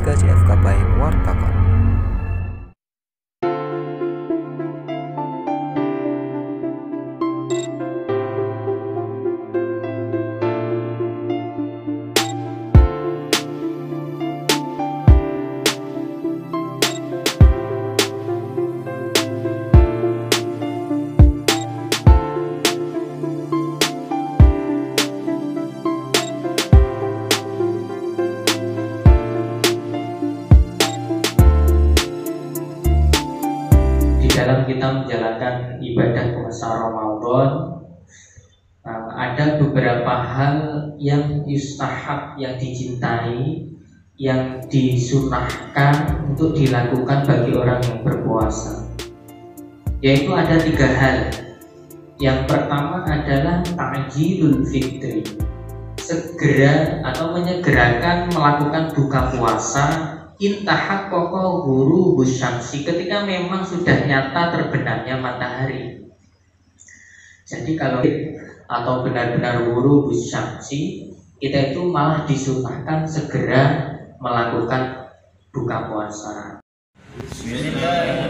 dikasih FKP Wartawan dalam kita menjalankan ibadah puasa Ramadan uh, ada beberapa hal yang yustahab yang dicintai yang disunahkan untuk dilakukan bagi orang yang berpuasa. Yaitu ada tiga hal. Yang pertama adalah takjilul fitri. Segera atau menyegerakan melakukan buka puasa intahak pokok guru busyamsi ketika memang sudah nyata terbenamnya matahari. Jadi kalau atau benar-benar guru busyamsi kita itu malah disunahkan segera melakukan buka puasa. Bismillahirrahmanirrahim